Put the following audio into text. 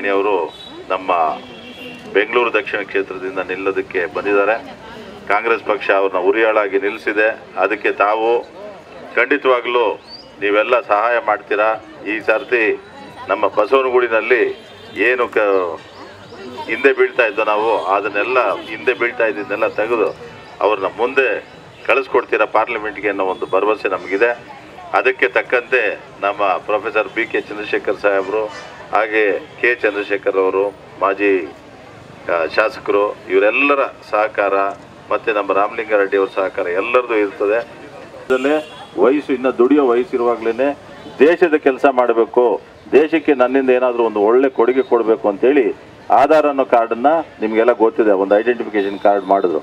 ಅವರು ನಮ್ಮ ಬೆಂಗಳೂರು ದಕ್ಷಿಣ ಕ್ಷೇತ್ರದಿಂದ ನಿಲ್ಲೋದಕ್ಕೆ ಬಂದಿದ್ದಾರೆ. ಕಾಂಗ್ರೆಸ್ ಪಕ್ಷ ಅವ್ರನ್ನ ಉರಿಯಾಳಾಗಿ ನಿಲ್ಲಿಸಿದೆ. ಅದಕ್ಕೆ ತಾವು ಖಂಡಿತವಾಗ್ಲೂ ನೀವೆಲ್ಲ ಸಹಾಯ ಮಾಡ್ತೀರಾ? ಈ ಸರ್ತಿ ನಮ್ಮ ಬಸವನಗುಡಿನಲ್ಲಿ ಏನು ಕ ಹಿಂದೆ ಬೀಳ್ತಾ ಇದ್ದೋ ನಾವು ಅದನ್ನೆಲ್ಲ ಹಿಂದೆ ಬೀಳ್ತಾ ಇದ್ದಿದ್ದನ್ನೆಲ್ಲ ತೆಗೆದು ಅವ್ರನ್ನ ಮುಂದೆ ಕಳಿಸ್ಕೊಡ್ತೀರಾ ಪಾರ್ಲಿಮೆಂಟ್ಗೆ ಅನ್ನೋ ಒಂದು ಭರವಸೆ ನಮಗಿದೆ. ಅದಕ್ಕೆ ತಕ್ಕಂತೆ ನಮ್ಮ ಪ್ರೊಫೆಸರ್ ಬಿ ಕೆ ಚಂದ್ರಶೇಖರ್ ಸಾಹೇಬರು ಹಾಗೆ ಕೆ ಚಂದ್ರಶೇಖರ್ ಅವರು, ಮಾಜಿ ಶಾಸಕರು, ಇವರೆಲ್ಲರ ಸಹಕಾರ ಮತ್ತು ನಮ್ಮ ರಾಮಲಿಂಗಾರೆಡ್ಡಿ ಅವರ ಸಹಕಾರ ಎಲ್ಲರದು ಇರ್ತದೆ. ವಯಸ್ಸು ಇನ್ನು ದುಡಿಯೋ ವಯಸ್ಸಿರುವಾಗಲೇ ದೇಶದ ಕೆಲಸ ಮಾಡಬೇಕು. ದೇಶಕ್ಕೆ ನನ್ನಿಂದ ಏನಾದರೂ ಒಂದು ಒಳ್ಳೆ ಕೊಡುಗೆ ಕೊಡಬೇಕು ಅಂತೇಳಿ ಆಧಾರ್ ಅನ್ನೋ ಕಾರ್ಡನ್ನು ನಿಮಗೆಲ್ಲ ಗೊತ್ತಿದೆ, ಒಂದು ಐಡೆಂಟಿಫಿಕೇಶನ್ ಕಾರ್ಡ್ ಮಾಡಿದ್ರು.